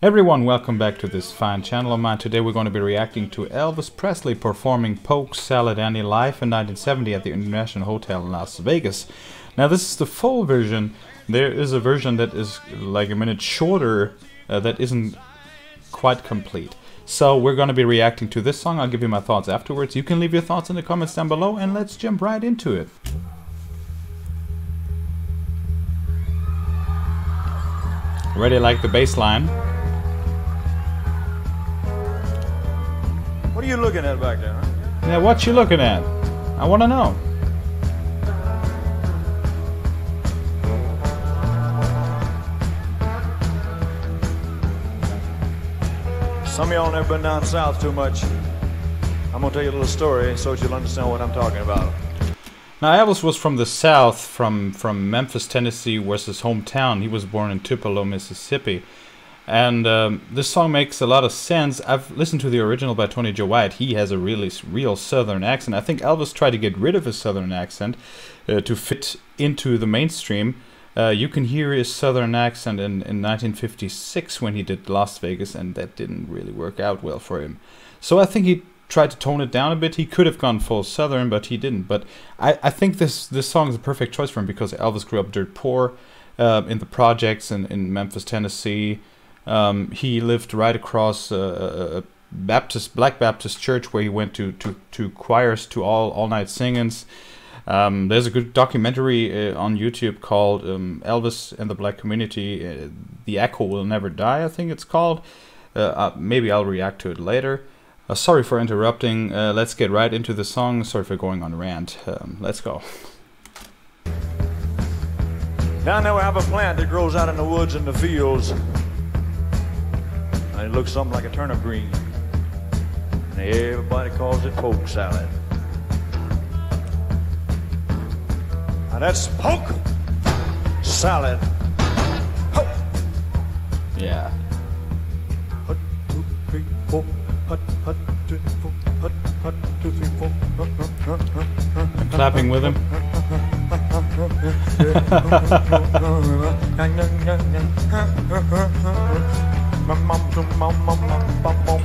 Everyone, welcome back to this fine channel of mine. Today we're going to be reacting to Elvis Presley performing Polk Salad Annie live in 1970 at the International Hotel in Las Vegas. Now this is the full version. There is a version that is like a minute shorter uh, that isn't quite complete. So we're going to be reacting to this song. I'll give you my thoughts afterwards. You can leave your thoughts in the comments down below and let's jump right into it. Ready like the bass line? What are you looking at back there? Huh? Yeah, what you looking at? I want to know. Some of y'all never been down south too much. I'm gonna tell you a little story so that you'll understand what I'm talking about. Now Elvis was from the south, from from Memphis, Tennessee, was his hometown. He was born in Tupelo, Mississippi. And um, this song makes a lot of sense. I've listened to the original by Tony Joe White. He has a really real Southern accent. I think Elvis tried to get rid of his Southern accent uh, to fit into the mainstream. Uh, you can hear his Southern accent in, in 1956 when he did Las Vegas, and that didn't really work out well for him. So I think he tried to tone it down a bit. He could have gone full Southern, but he didn't. But I, I think this this song is a perfect choice for him because Elvis grew up dirt poor uh, in the projects in, in Memphis, Tennessee. Um, he lived right across a, a, Baptist Black Baptist church where he went to to, to choirs to all all night singings. Um, there's a good documentary uh, on YouTube called um, Elvis and the Black Community. Uh, the Echo Will Never Die, I think it's called. Uh, uh maybe I'll react to it later. Uh, sorry for interrupting. Uh, let's get right into the song. Sorry for going on rant. Um, let's go. Down there we have a plant that grows out in the woods and the fields. And it looks something like a turnip green. And everybody calls it polk salad. Now that's polk salad. Ho! Yeah. Hut, two, three, four. Hut, hut, two, four. Hut, hut, two, three, four. I'm clapping with him.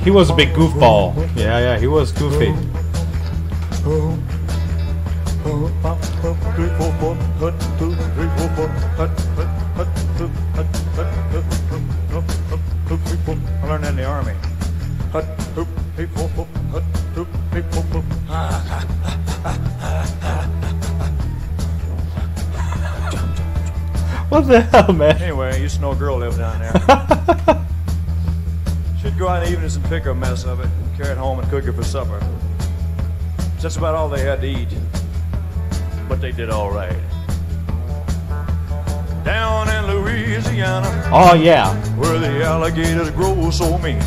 He was a big goofball. Yeah, yeah, he was goofy. I learned in the army. What the hell, man? Anyway, I used to know a girl lived down there. She'd go out in the evenings and pick a mess of it, and carry it home and cook it for supper. That's about all they had to eat. But they did all right. Down in Louisiana. Oh, yeah. Where the alligators grow so mean.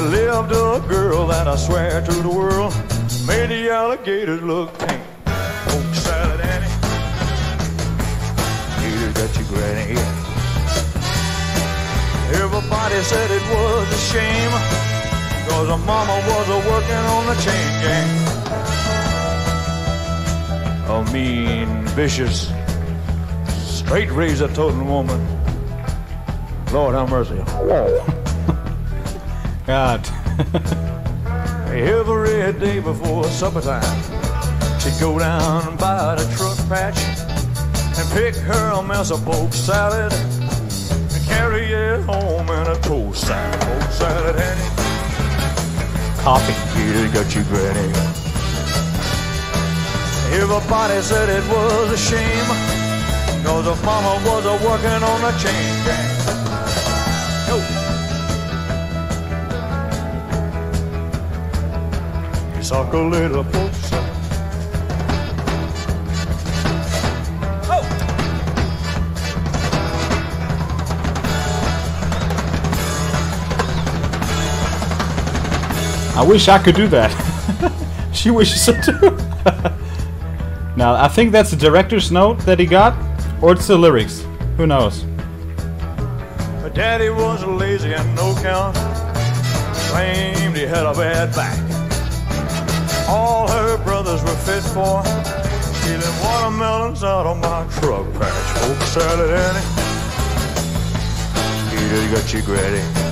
Lived a girl that I swear to the world made the alligators look tame. Oh, Polk salad Annie. You got your granny. Everybody said it was a shame Cause her mama was a working on the chain gang. A mean, vicious, straight razor toting woman. Lord have mercy. God. Every day before supper time She'd go down by the truck patch And pick her a mess of polk salad it home and a toast salad, toast salad, honey. Coffee. You got your granny. Everybody said it was a shame, cause her mama was a working on a chain gang. Yo. Suck a little post I wish I could do that. she wishes so too. now, I think that's the director's note that he got, or it's the lyrics. Who knows? Her daddy was lazy and no count. Claimed he had a bad back. All her brothers were fit for stealing watermelons out of my truck patch. Polk salad, Annie. just got you ready.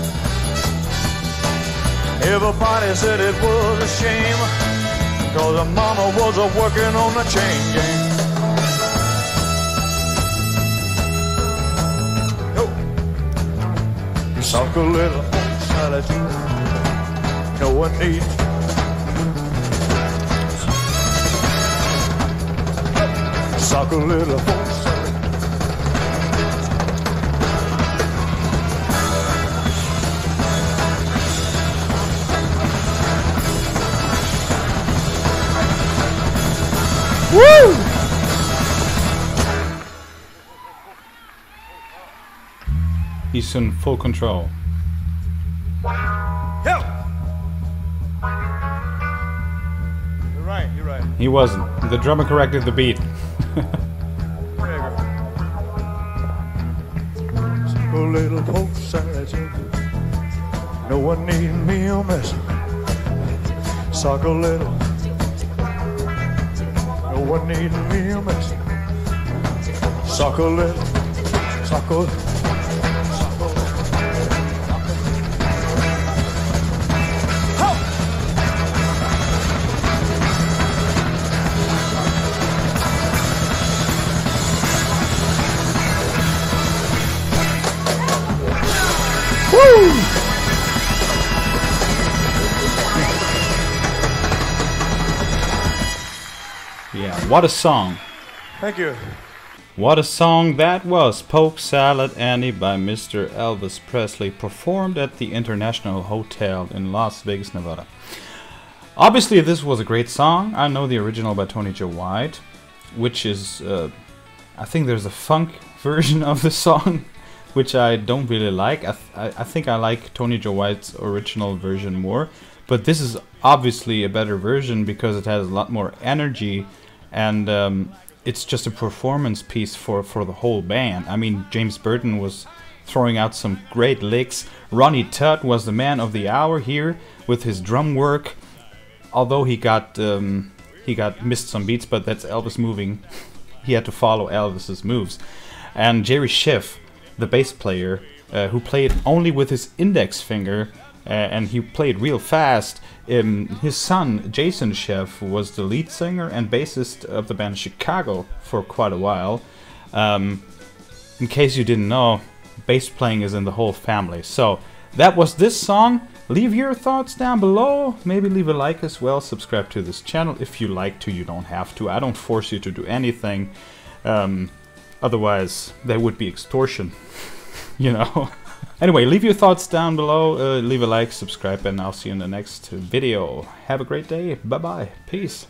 Everybody said it was a shame, cause her mama was a working on the chain gang. Yo. Suck a little solitude, no one needs suck a little Woo! He's in full control. Help! You're right, you're right. He wasn't. The drummer corrected the beat. A little post No one need me oh, a mess. Suck a little. One need me a mess. Suck a little. Suck a Help! Woo! Yeah, what a song. Thank you. What a song that was! Polk Salad Annie by Mr. Elvis Presley, performed at the International Hotel in Las Vegas, Nevada. Obviously, this was a great song. I know the original by Tony Joe White, which is, uh, I think there's a funk version of the song, which I don't really like. I, th- I, I think I like Tony Joe White's original version more, but this is obviously a better version because it has a lot more energy and um, it's just a performance piece for, for the whole band. I mean, James Burton was throwing out some great licks. Ronnie Tutt was the man of the hour here with his drum work. Although he got um, he got missed some beats, but that's Elvis moving. he had to follow Elvis's moves. And Jerry Scheff, the bass player, uh, who played only with his index finger, and he played real fast. Um, his son, Jason Scheff, was the lead singer and bassist of the band Chicago for quite a while. Um, in case you didn't know, bass playing is in the whole family. So that was this song. Leave your thoughts down below. Maybe leave a like as well. Subscribe to this channel if you like to. You don't have to. I don't force you to do anything. Um, otherwise, there would be extortion. you know. Anyway, leave your thoughts down below. Uh, leave a like, subscribe, and I'll see you in the next video. Have a great day. Bye bye. Peace.